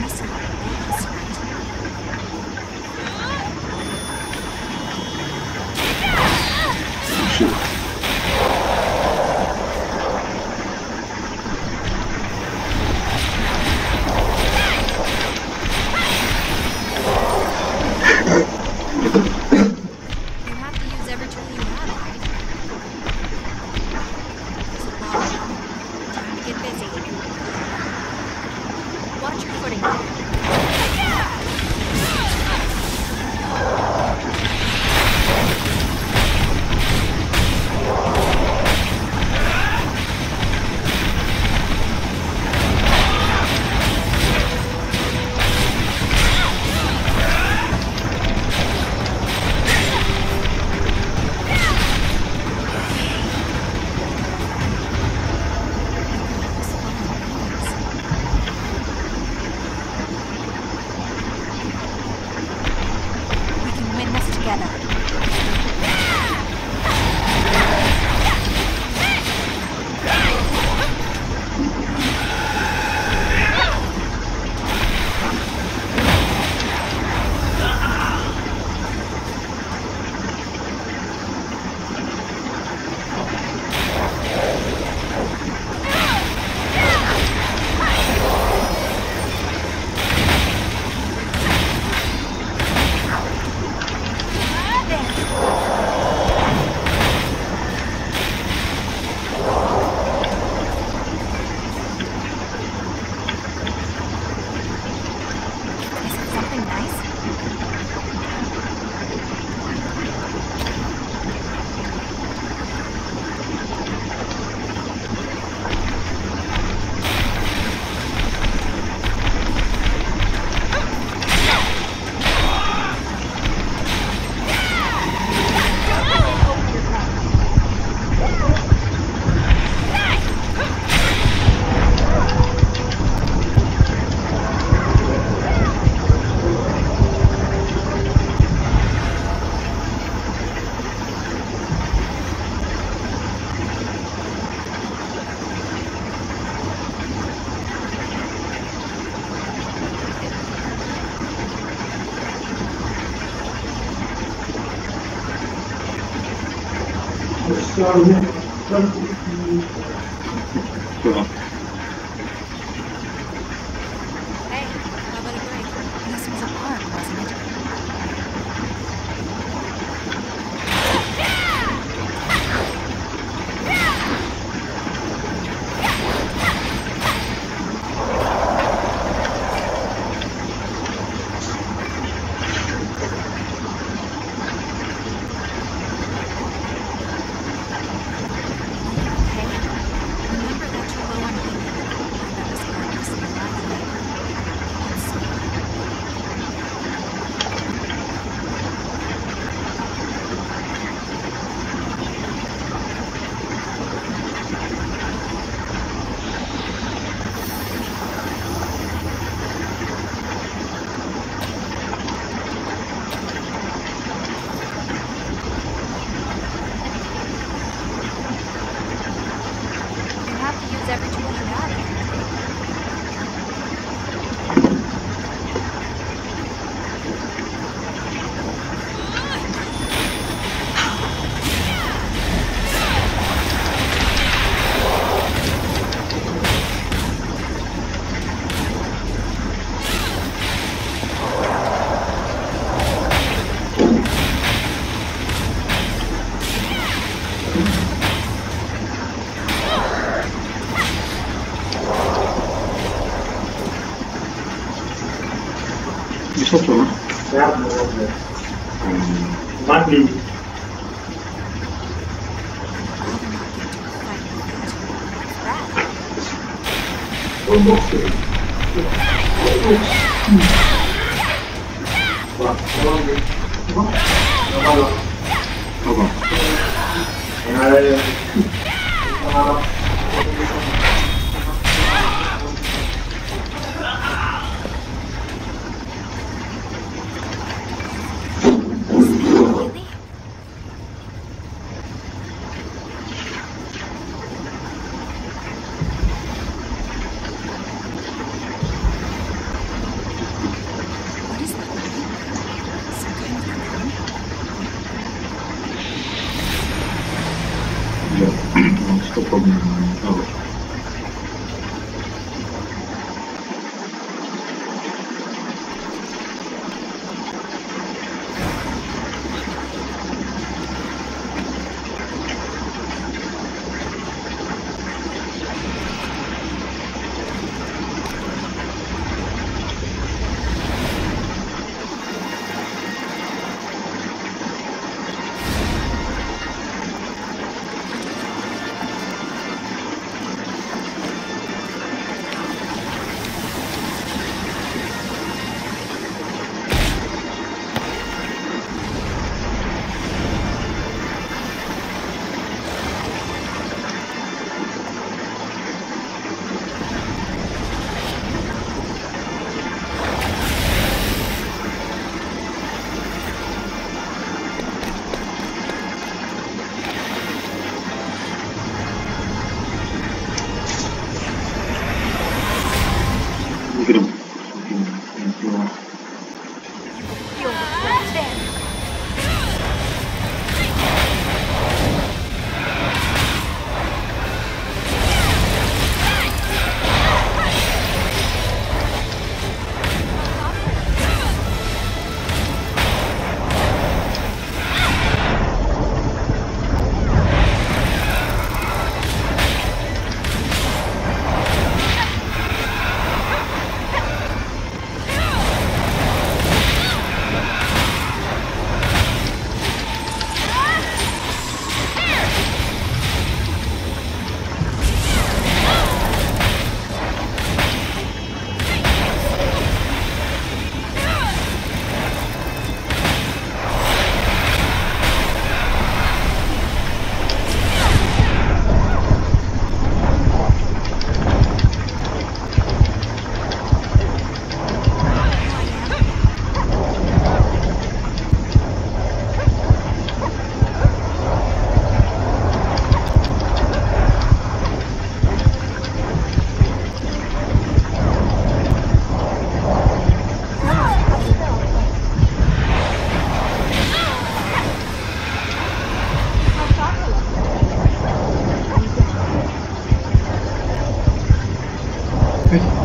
must senhora, né? Martin Vamos. сказать.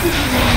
Hej.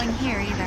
flowing here either.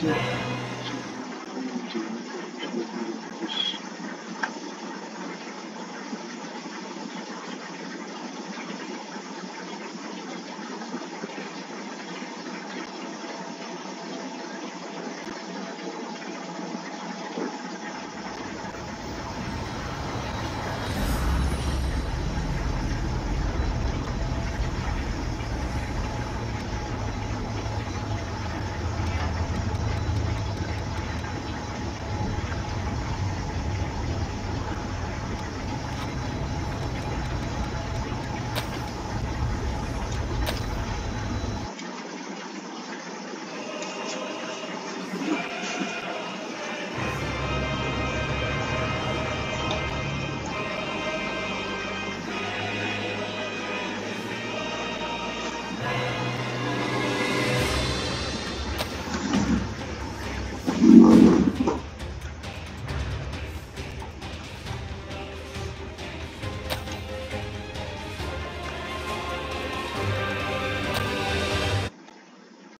Shit.